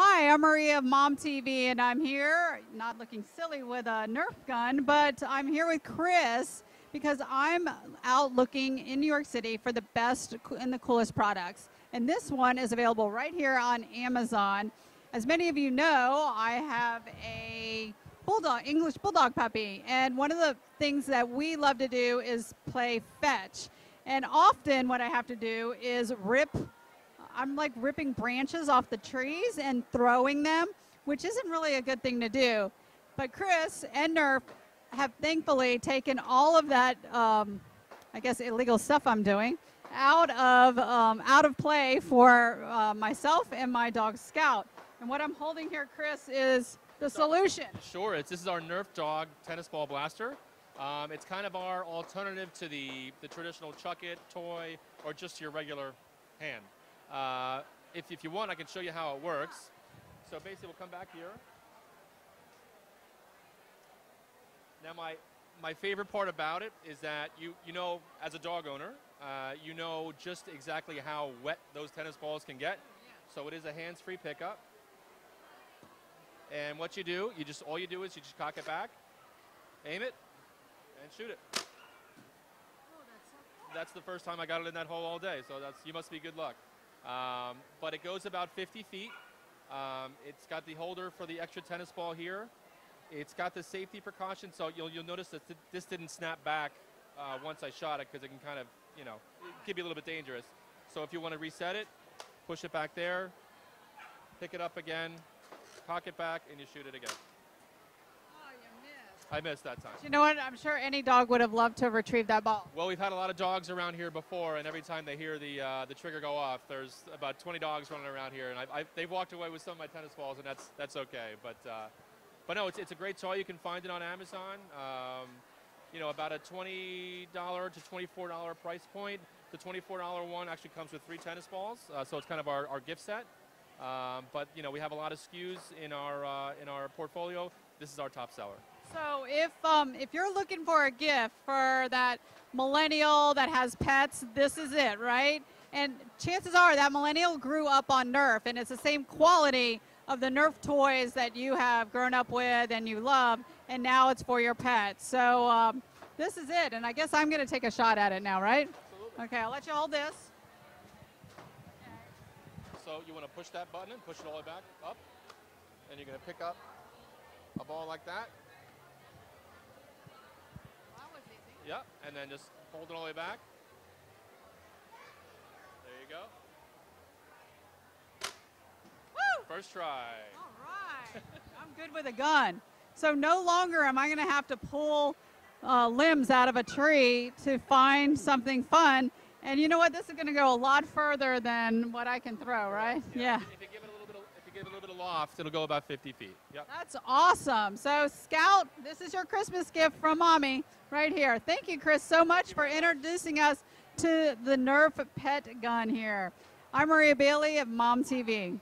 Hi, I'm Maria of Mom TV, and I'm here, not looking silly with a Nerf gun, but I'm here with Chris because I'm out looking in New York City for the best and the coolest products. And this one is available right here on Amazon. As many of you know, I have a bulldog, English bulldog puppy, and one of the things that we love to do is play fetch. And often, what I have to do is rip I'm like ripping branches off the trees and throwing them, which isn't really a good thing to do. But Chris and Nerf have thankfully taken all of that, um, I guess, illegal stuff I'm doing out of um, out of play for uh, myself and my dog Scout. And what I'm holding here, Chris, is the solution. Sure, it's this is our Nerf Dog tennis ball blaster. Um, it's kind of our alternative to the the traditional Chuckit toy or just your regular hand. Uh, if, if you want, I can show you how it works. So basically, we'll come back here. Now, my, my favorite part about it is that you, you know, as a dog owner, uh, you know just exactly how wet those tennis balls can get. So it is a hands-free pickup. And what you do, you just all you do is you just cock it back, aim it, and shoot it. That's the first time I got it in that hole all day. So that's you must be good luck. Um, but it goes about 50 feet. Um, it's got the holder for the extra tennis ball here. It's got the safety precaution, so you'll, you'll notice that th this didn't snap back uh, once I shot it because it can kind of, you know, it can be a little bit dangerous. So if you want to reset it, push it back there, pick it up again, cock it back, and you shoot it again. I missed that time. You know what? I'm sure any dog would have loved to retrieve that ball. Well, we've had a lot of dogs around here before, and every time they hear the uh, the trigger go off, there's about 20 dogs running around here, and I, I, they've walked away with some of my tennis balls, and that's that's okay. But uh, but no, it's, it's a great toy. You can find it on Amazon. Um, you know, about a $20 to $24 price point. The $24 one actually comes with three tennis balls, uh, so it's kind of our, our gift set. Um, but you know, we have a lot of SKUs in our uh, in our portfolio. This is our top seller. So if um, if you're looking for a gift for that millennial that has pets, this is it, right? And chances are that millennial grew up on Nerf, and it's the same quality of the Nerf toys that you have grown up with and you love, and now it's for your pet. So um, this is it, and I guess I'm going to take a shot at it now, right? Absolutely. Okay, I'll let you hold this. So you want to push that button and push it all the way back up, and you're going to pick up a ball like that. Yep, and then just hold it all the way back. There you go. Woo! First try. All right. I'm good with a gun. So no longer am I going to have to pull uh, limbs out of a tree to find something fun. And you know what? This is going to go a lot further than what I can throw, right? Yeah. yeah. Give a little bit of loft, it'll go about 50 feet. Yep. That's awesome. So Scout, this is your Christmas gift from Mommy right here. Thank you, Chris, so much for introducing us to the Nerf pet gun here. I'm Maria Bailey of Mom TV.